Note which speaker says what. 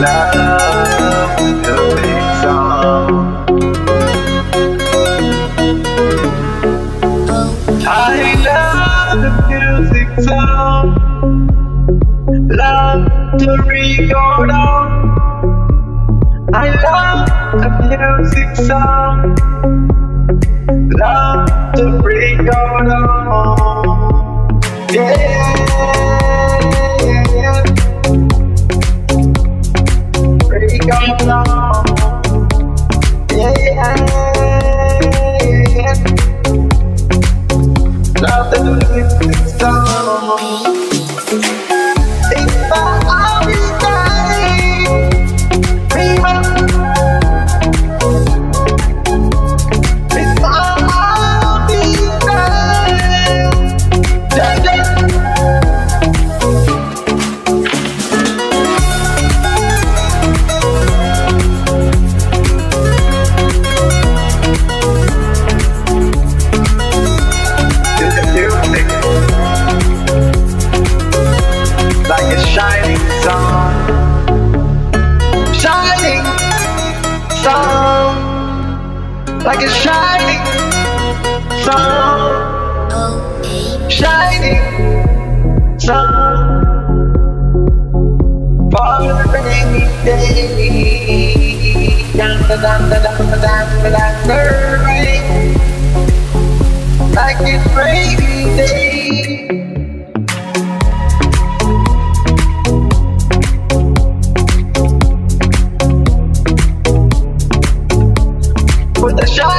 Speaker 1: love the sound. I love the music sound. Love to record on. I love the music sound. Love to record on. Yeah. like a shining sun, shining sun, rainy day. Down down down down down the rain, like it's rainy day.